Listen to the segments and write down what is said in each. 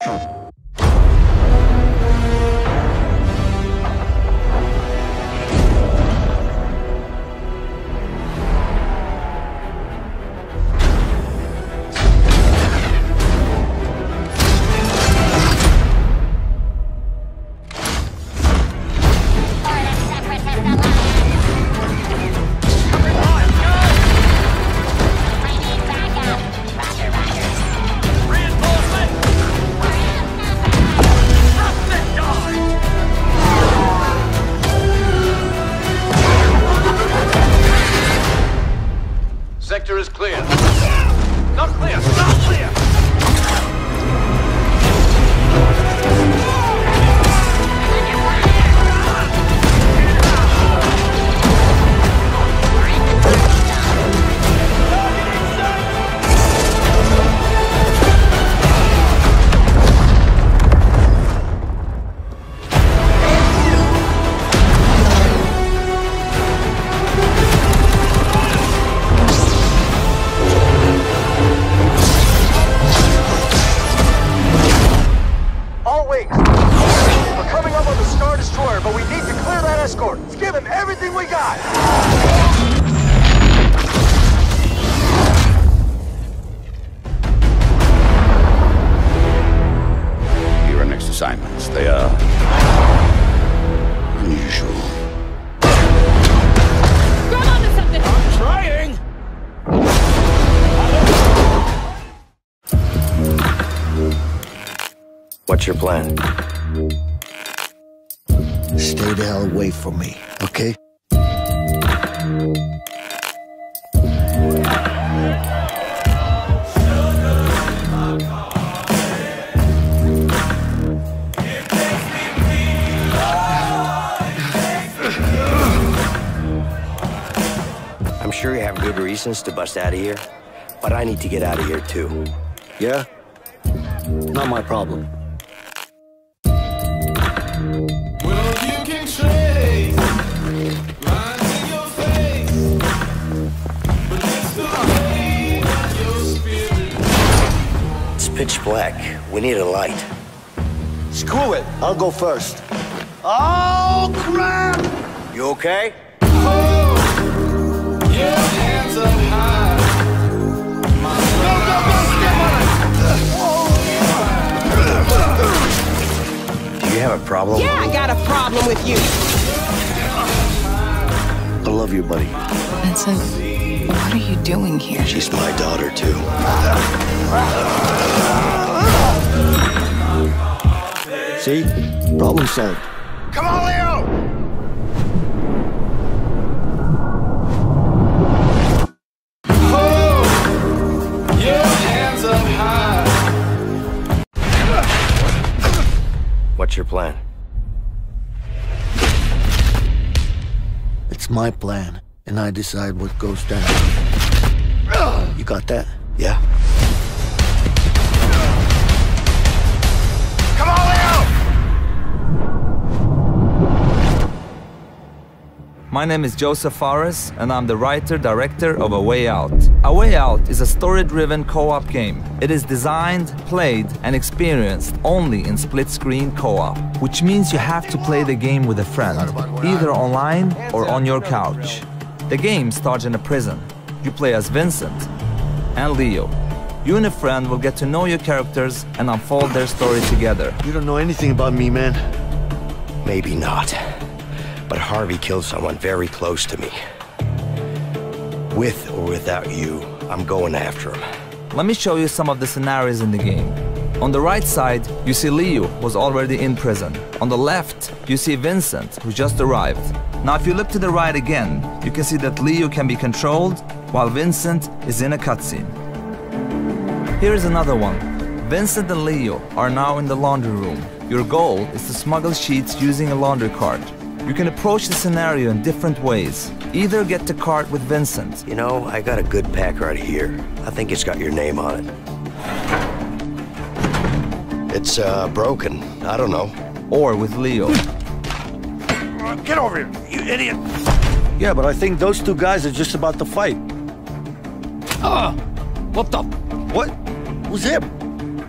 Sector escort. Let's give him everything we got. Your next assignments, they are unusual. Grab onto something! Trying! What's your plan? Stay the hell away from me, okay? I'm sure you have good reasons to bust out of here, but I need to get out of here too. Yeah? Not my problem. Pitch black. We need a light. Screw it. I'll go first. Oh, crap! You okay? Your hands up high. Do you have a problem? Yeah, I got a problem with you! I love you, buddy. Vincent, what are you doing here? She's my daughter too. See? Problem solved. Come on, Leo! Oh! Your hands up high. What's your plan? It's my plan, and I decide what goes down. You got that? Yeah? My name is Joseph Fares, and I'm the writer-director of A Way Out. A Way Out is a story-driven co-op game. It is designed, played, and experienced only in split-screen co-op, which means you have to play the game with a friend, either online or on your couch. The game starts in a prison. You play as Vincent and Leo. You and a friend will get to know your characters and unfold their story together. You don't know anything about me, man. Maybe not. But Harvey killed someone very close to me. With or without you, I'm going after him. Let me show you some of the scenarios in the game. On the right side, you see Leo, was already in prison. On the left, you see Vincent, who just arrived. Now if you look to the right again, you can see that Leo can be controlled while Vincent is in a cutscene. Here is another one. Vincent and Leo are now in the laundry room. Your goal is to smuggle sheets using a laundry cart. You can approach the scenario in different ways. Either get the cart with Vincent, You know, I got a good pack right here. I think it's got your name on it. It's, uh, broken. I don't know. or with Leo. Get over here, you idiot! Yeah, but I think those two guys are just about to fight. Ah! What the? What? Who's him?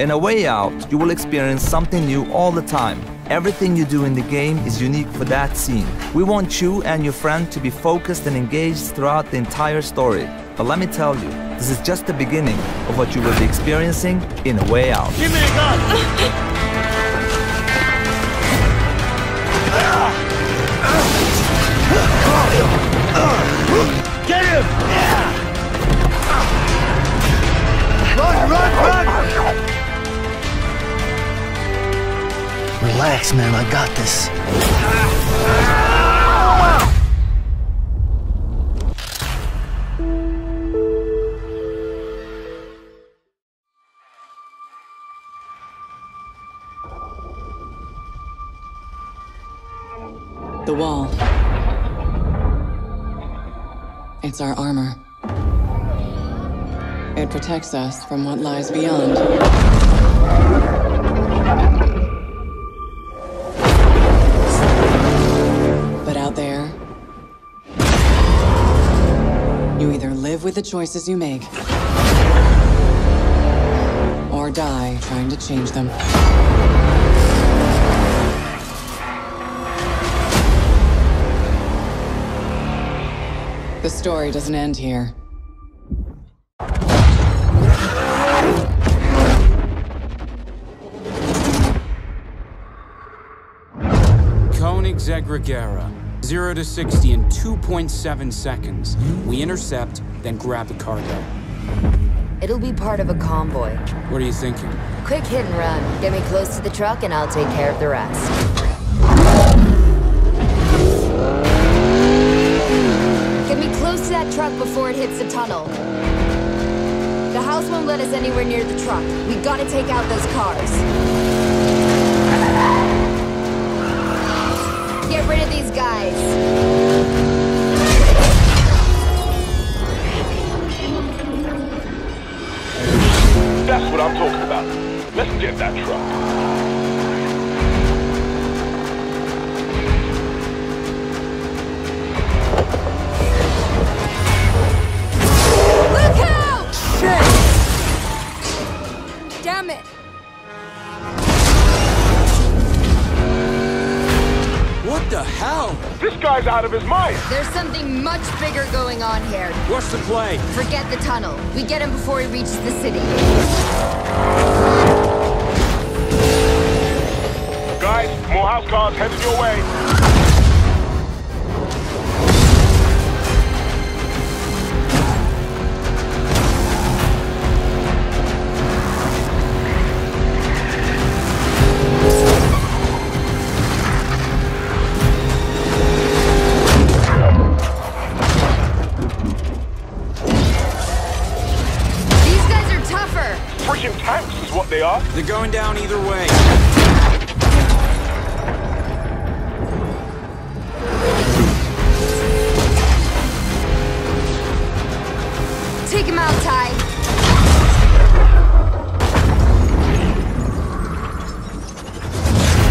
In A Way Out, you will experience something new all the time. Everything you do in the game is unique for that scene. We want you and your friend to be focused and engaged throughout the entire story. But let me tell you, this is just the beginning of what you will be experiencing in A Way Out. Give me a gun! Get him! Run, run, run! Relax, man. I got this. The wall. It's our armor. It protects us from what lies beyond. The choices you make or die trying to change them. The story doesn't end here. Koenigsegg Regera. 0 to 60 in 2.7 seconds. We intercept, then grab the cargo. It'll be part of a convoy. What are you thinking? Quick hit and run. Get me close to the truck and I'll take care of the rest. Get me close to that truck before it hits the tunnel. The house won't let us anywhere near the truck. We gotta take out those cars. Get rid of these guys. That's what I'm talking about. Let's get that truck. Out of his mind. There's something much bigger going on here. What's the play? Forget the tunnel. We get him before he reaches the city. Guys, more house cars headed your way. They are. They're going down either way. Take him out, Ty.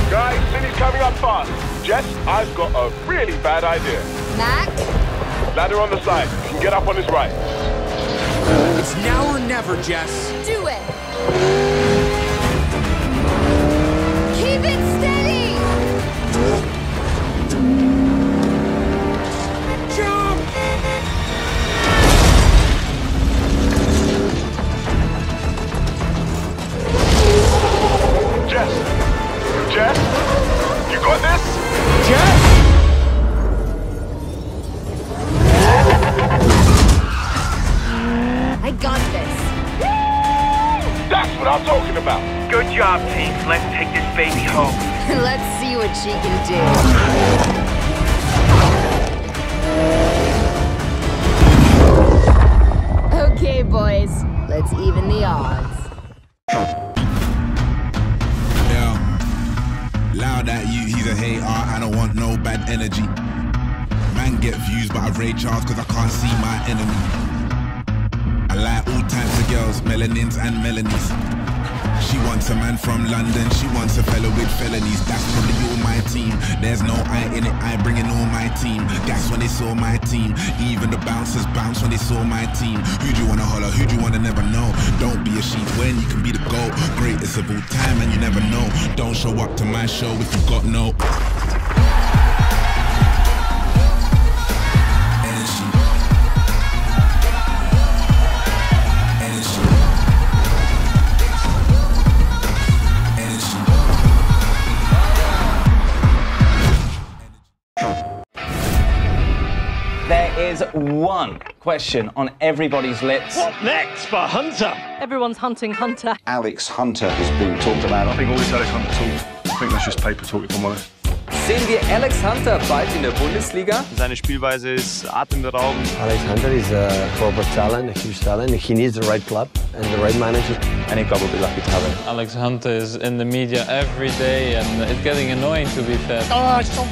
Guys, city's coming up fast. Jess, I've got a really bad idea. Mac? Ladder on the side. You can get up on his right. It's now or never, Jess. Do it. She can do. Okay, boys. Let's even the odds. Yeah. Loud at you, he's a hater. I don't want no bad energy. Man get views, but I rage chance cause I can't see my enemy. I like all types of girls, melanins and melanies. She wants a man from London, she wants a fellow with felonies. That's probably all my team. There's no I in it, I bring in all my team. That's when they saw my team. Even the bouncers bounce when they saw my team. Who do you wanna holler? Who do you wanna never know? Don't be a sheep when you can be the GOAT. Greatest of all time and you never know. Don't show up to my show if you got no. Is one question on everybody's lips. What next for Hunter? Everyone's hunting Hunter. Alex Hunter has been talked about. I think all this Alex Hunter talk, I think that's just paper talk, if I'm honest. Sehen wir Alex Hunter bald in der Bundesliga? Seine Spielweise ist atemberaubend. Alex Hunter is a proper talent, a huge talent. He needs the right club and the right manager. Any club will be lucky to have him. Alex Hunter is in the media every day and it's getting annoying to be fair. Oh, it's so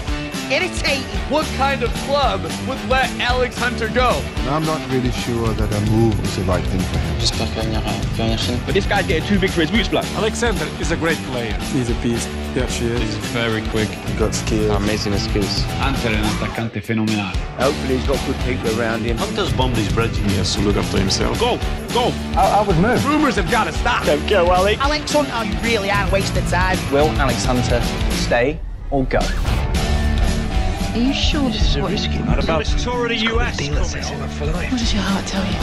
irritating. What kind of club would let Alex Hunter go? I'm not really sure that a move is the right thing for him. J'espère qu'il n'y aura rien But this guy's getting too big for his boots, blood. Alexander is a great player. He's a beast. Yeah, she is. He's very quick. He's got skills. Amazing skills. Hunter è un attaccante fenomenale. Hopefully he's got good people around him. Hunter's bombed his bridge. He has to look after himself. Go! Go! I, I would move. Rumours have got to stop. Don't go, Alex. Alex Hunter, you really are wasting time. Will Alex Hunter stay or go? Are you sure this is what risky. not about this tour of the US? What does your heart tell you?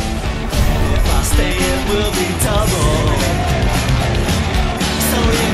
If I stay, it will be double. So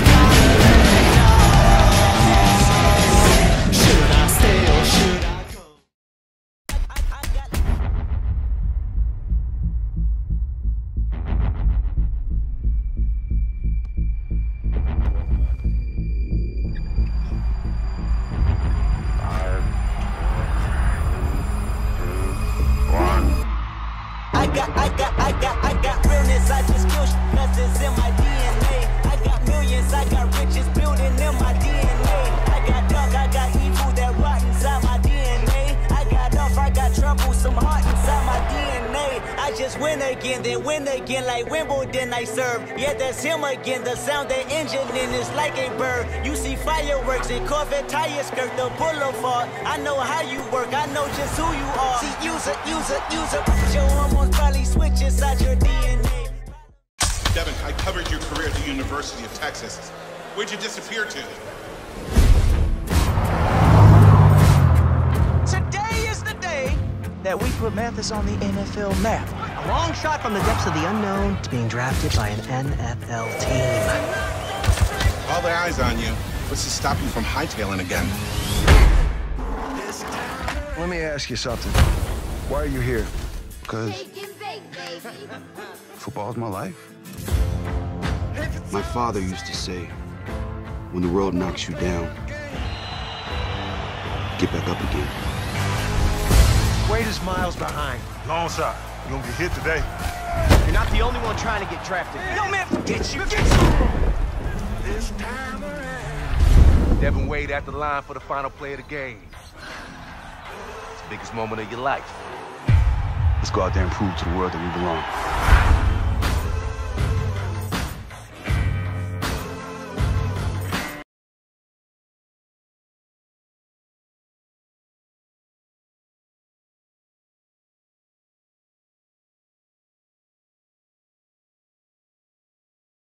win again, then win again like Wimbledon I serve. Yeah, that's him again. The sound that engine in is like a bird. You see fireworks and Corvette tires skirt the boulevard. I know how you work, I know just who you are. See, user, user, user. Your hormones probably switch inside your DNA. Devin, I covered your career at the University of Texas. Where'd you disappear to? Today is the day that we put Mathis on the NFL map. A long shot from the depths of the unknown to being drafted by an NFL team. All the eyes on you. What's to stop you from hightailing again? Let me ask you something. Why are you here? Because football's my life. My father used to say, when the world knocks you down, get back up again. Wade is miles behind. Long shot. You gonna get hit today. You're not the only one trying to get drafted. No, man, forget you, forget you! This time Devin Wade at the line for the final play of the game. It's the biggest moment of your life. Let's go out there and prove to the world that we belong.